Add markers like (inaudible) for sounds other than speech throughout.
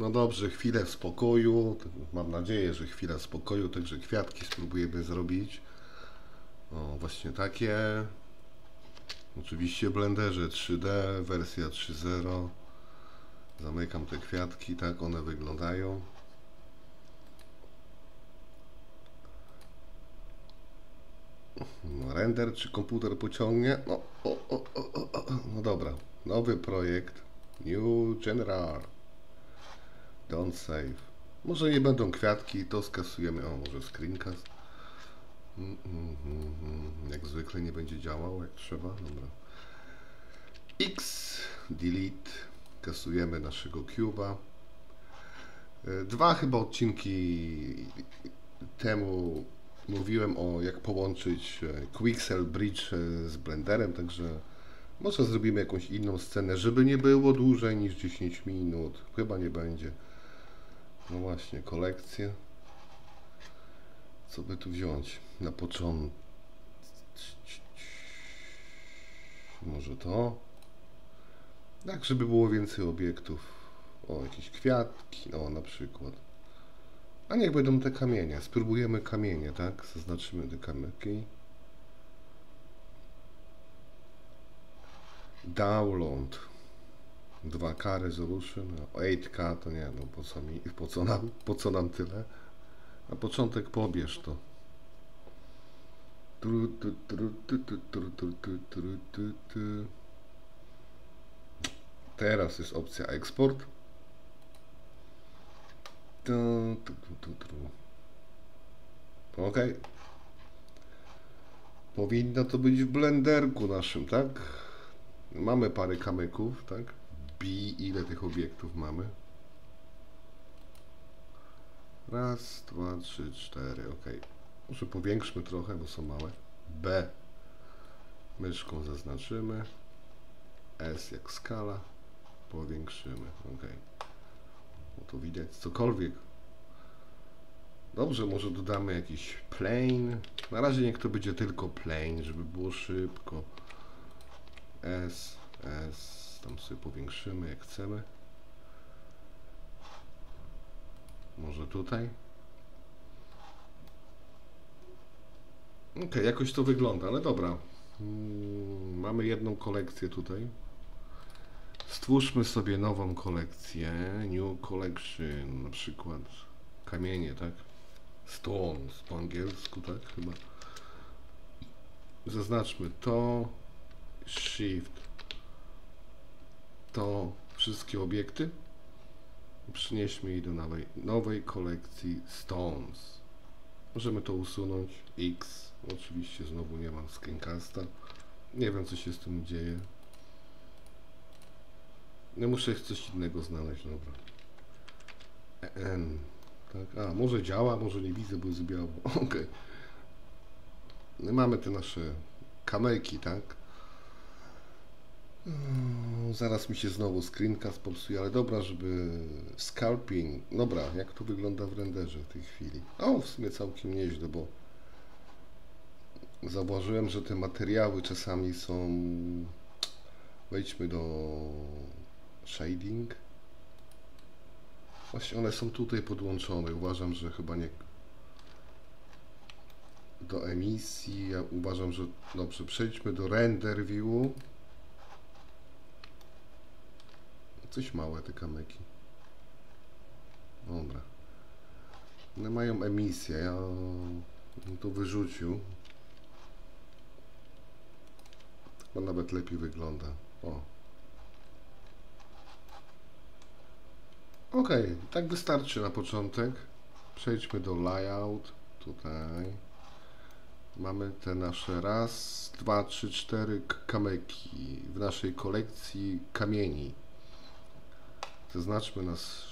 No dobrze, chwilę spokoju. Mam nadzieję, że chwila spokoju, także kwiatki spróbujemy zrobić. O, właśnie takie. Oczywiście Blenderze 3D, wersja 3.0. Zamykam te kwiatki, tak one wyglądają. No, render czy komputer pociągnie? No, o, o, o, no dobra. Nowy projekt. New General. Don't save. Może nie będą kwiatki, to skasujemy. O, może screencast. Mm, mm, mm, mm. Jak zwykle nie będzie działał jak trzeba. Dobra. X, delete. Kasujemy naszego cuba. E, Dwa chyba odcinki temu mówiłem o jak połączyć e, Quixel Bridge e, z Blenderem, także może zrobimy jakąś inną scenę, żeby nie było dłużej niż 10 minut. Chyba nie będzie. No właśnie, kolekcję. Co by tu wziąć na początek? Może to? Tak, żeby było więcej obiektów. O, jakieś kwiatki, o na przykład. A niech będą te kamienie. Spróbujemy kamienie, tak? Zaznaczymy te kamyki. Download. 2K resolution. No, 8K to nie, no po co mi, po co nam, po co nam tyle? Na początek pobierz to. Teraz jest opcja eksport. Ok. Powinno to być w blenderku naszym, tak? Mamy parę kamyków, tak? B, ile tych obiektów mamy? Raz, dwa, trzy, cztery, ok. Może powiększmy trochę, bo są małe. B. Myszką zaznaczymy. S jak skala. Powiększymy, ok. No to widać cokolwiek. Dobrze, może dodamy jakiś plane. Na razie niech to będzie tylko plane, żeby było szybko. S, S, tam sobie powiększymy jak chcemy. Może tutaj? Ok, jakoś to wygląda, ale dobra. Mm, mamy jedną kolekcję tutaj. Stwórzmy sobie nową kolekcję. New Collection, na przykład kamienie, tak? Stones po angielsku, tak? Chyba. Zaznaczmy to. Shift. To wszystkie obiekty. Przynieśmy je do nowej, nowej kolekcji Stones. Możemy to usunąć. X. Oczywiście znowu nie mam screencasta. Nie wiem co się z tym dzieje. Nie muszę coś innego znaleźć, dobra. N. Tak, a może działa, może nie widzę, bo jest biało. (laughs) Ok. No mamy te nasze kamelki, tak? Mm, Zaraz mi się znowu screencast popsuje, ale dobra, żeby scalping. Dobra, jak to wygląda w renderze w tej chwili? O, w sumie całkiem nieźle, bo zauważyłem, że te materiały czasami są. Wejdźmy do shading. Właśnie one są tutaj podłączone. Uważam, że chyba nie. Do emisji. Ja uważam, że. Dobrze, przejdźmy do render view. Coś małe te kamyki. Dobra. One mają emisję. Ja to wyrzucił. Chyba nawet lepiej wygląda. O. Ok, tak wystarczy na początek. Przejdźmy do layout. Tutaj. Mamy te nasze raz, dwa, trzy, cztery kamyki w naszej kolekcji kamieni. Zaznaczmy nas.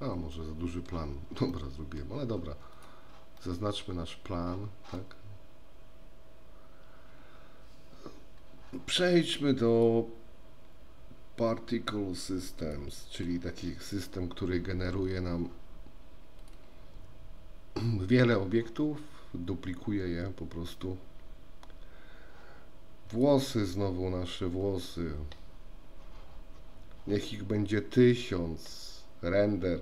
A, może za duży plan. (laughs) Dobra, zrobiłem, ale dobra. Zaznaczmy nasz plan, tak? Przejdźmy do Particle Systems, czyli taki system, który generuje nam (clears throat) wiele obiektów, duplikuje je po prostu. Włosy, znowu nasze włosy. Niech ich będzie tysiąc. Render.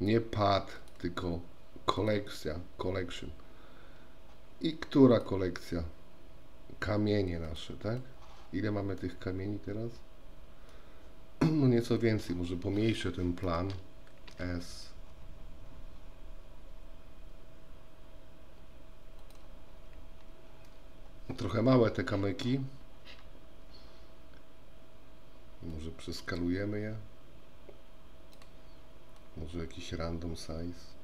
Nie pad, tylko kolekcja. Collection. I która kolekcja? Kamienie nasze, tak? Ile mamy tych kamieni teraz? (clears throat) No nieco więcej, może pomniejszę ten plan. S. Trochę małe te kamyki. Może przeskalujemy je. Może jakiś random size.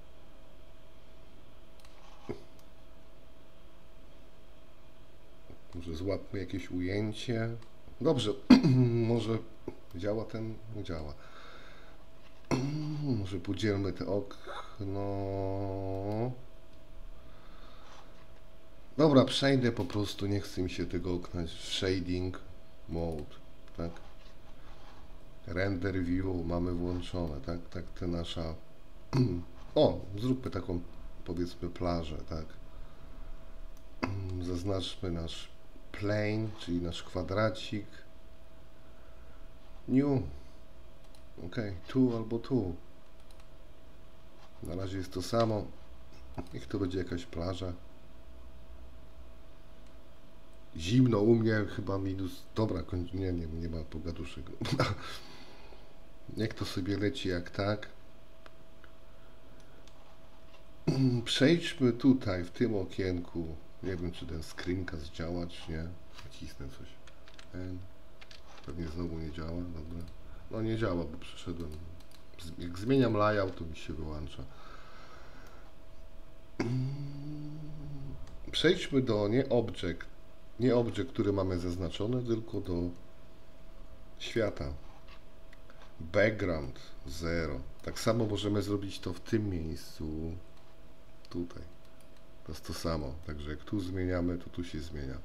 Może złapmy jakieś ujęcie. Dobrze, (clears throat) może działa ten? Działa. (clears throat) Może podzielmy te okno. Dobra, przejdę po prostu, nie chcę mi się tego okna. Shading mode, tak? Render view mamy włączone, tak? Tak, te nasza... (clears throat) O, zróbmy taką, powiedzmy, plażę, tak? Zaznaczmy nasz plane, czyli nasz kwadracik. New. Ok, tu albo tu. Na razie jest to samo. Niech to będzie jakaś plaża. Zimno u mnie, chyba minus. Dobra, nie, nie, nie ma pogaduszek. (laughs) Niech to sobie leci jak tak. (clears throat) Przejdźmy tutaj, w tym okienku. Nie wiem, czy ten screencast działa, czy nie. Nacisnę coś. N. Pewnie znowu nie działa, dobra. No nie działa, bo przeszedłem. Jak zmieniam layout, to mi się wyłącza. (clears throat) Przejdźmy do nie object, nie object, który mamy zaznaczony, tylko do świata. Background 0. Tak samo możemy zrobić to w tym miejscu. Tutaj. To jest to samo. Także jak tu zmieniamy, to tu się zmienia.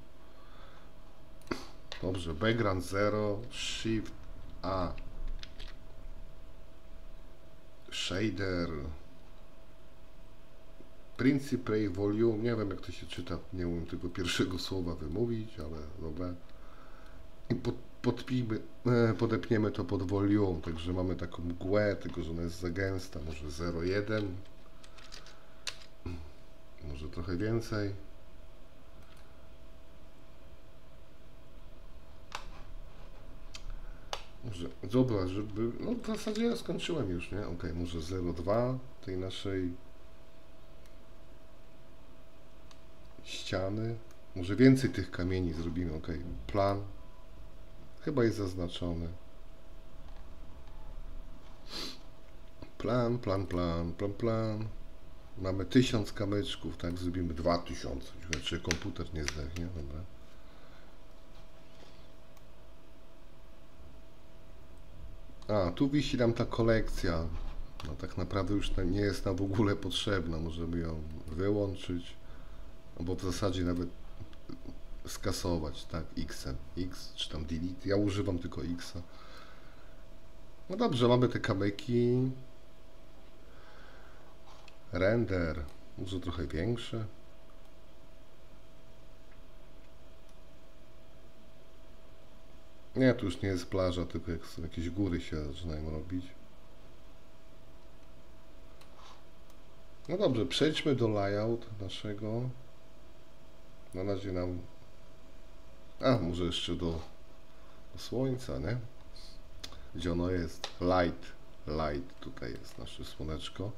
Dobrze, background 0, shift A. Shader. Principal volume. Nie wiem jak to się czyta. Nie umiem tego pierwszego słowa wymówić, ale dobra. I pod, podpijmy, e, podepniemy to pod volume. Także mamy taką mgłę, tylko że ona jest za gęsta. Może 0,1. Może trochę więcej. Może, dobra, żeby, no w zasadzie ja skończyłem już, nie? Ok, może 0,2 tej naszej ściany. Może więcej tych kamieni zrobimy, ok. Plan. Chyba jest zaznaczony. Plan, plan, plan, plan, plan. Mamy 1000 kamyczków, tak? Zrobimy 2000. Znaczy komputer nie zdechnie, dobra. A, tu wisi nam ta kolekcja. No tak naprawdę już nie jest nam w ogóle potrzebna. Możemy ją wyłączyć. Albo w zasadzie nawet skasować, tak? X, X czy tam delete. Ja używam tylko X. No dobrze, mamy te kamyki. Render. Może trochę większe. Nie, tu już nie jest plaża, tylko jak są jakieś góry się zaczynają robić. No dobrze, przejdźmy do layout naszego. Na razie nam... A, może jeszcze do, do słońca, nie? Gdzie ono jest? Light. Light. Tutaj jest nasze słoneczko.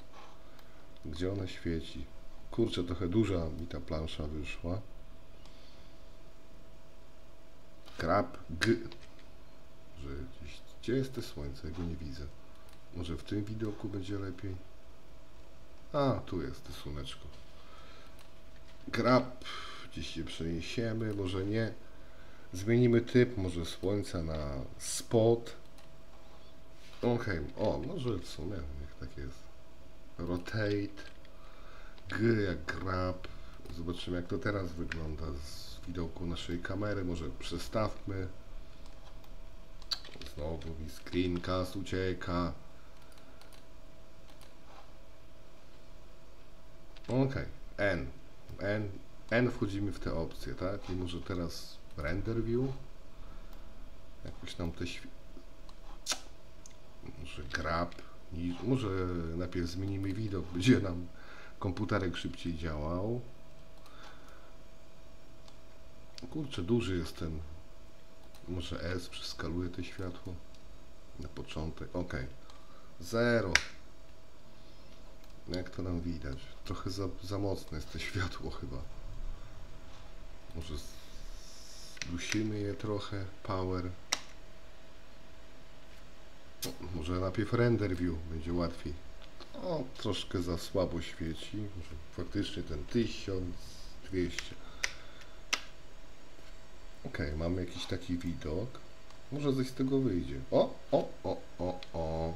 Gdzie ono świeci? Kurczę, trochę duża mi ta plansza wyszła. Krab G. Że gdzieś, gdzie jest to słońce? Ja go nie widzę. Może w tym widoku będzie lepiej? A, tu jest to słoneczko. Grab. Gdzieś się przeniesiemy, może nie. Zmienimy typ, może słońca na spot. Okej, o, może w sumie, niech tak jest. Rotate. G jak grab. Zobaczymy jak to teraz wygląda z widoku naszej kamery. Może przestawmy. Znowu mi screencast ucieka. Ok, N. N. N wchodzimy w te opcje, tak? I może teraz render view. Jakoś nam te świ- grab. I może najpierw zmienimy widok, będzie nam komputerek szybciej działał. Kurczę, duży jest ten. Może S przeskaluje to światło. Na początek. Ok. Zero. Jak to nam widać? Trochę za, za mocne jest to światło chyba. Może zdusimy je trochę. Power. O, Może najpierw render view będzie łatwiej. O, troszkę za słabo świeci. Może faktycznie ten 1200. Ok, mamy jakiś taki widok. Może coś z tego wyjdzie. O, o, o, o, o.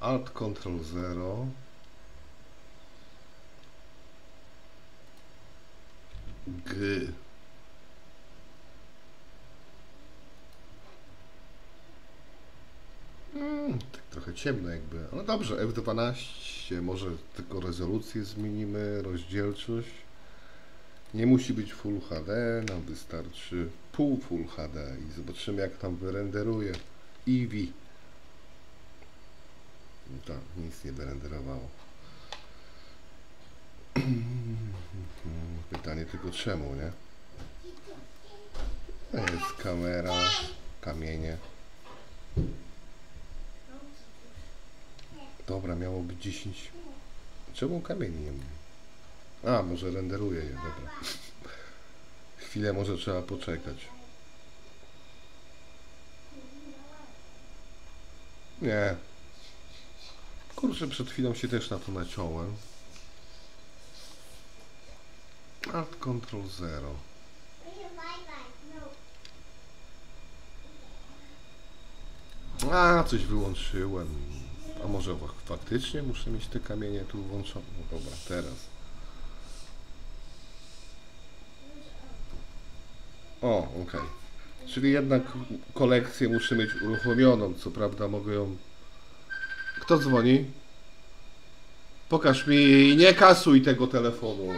Alt Ctrl 0. G. Mm, tak trochę ciemno jakby. No dobrze, F12. Może tylko rezolucję zmienimy, rozdzielczość. Nie musi być Full HD, nam wystarczy pół Full HD i zobaczymy jak tam wyrenderuje Eevee. No nic nie wyrenderowało. (clears throat) Pytanie tylko czemu, nie? To jest kamera, kamienie. Dobra, miało być 10. Czemu kamieni nie ma? A, może renderuje je, dobra. Chwilę może trzeba poczekać. Nie. Kurczę, przed chwilą się też na to naciąłem. Alt Ctrl 0. A, coś wyłączyłem. A może fak- faktycznie muszę mieć te kamienie tu włączone? No dobra, teraz. O, okej. Czyli jednak kolekcję muszę mieć uruchomioną. Co prawda mogę ją... Kto dzwoni? Pokaż mi, nie kasuj tego telefonu.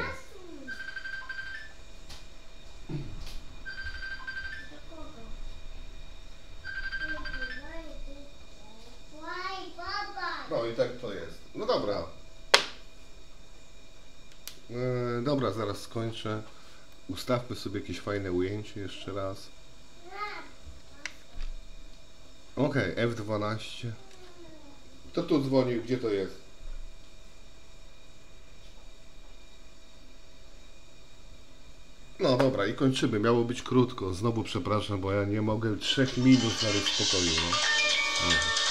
I tak to jest. No dobra. E, dobra, zaraz skończę. Ustawmy sobie jakieś fajne ujęcie jeszcze raz. Okej, F12. Kto tu dzwonił? Gdzie to jest? No dobra, i kończymy. Miało być krótko. Znowu przepraszam, bo ja nie mogę trzech minut znaleźć w spokoju. No.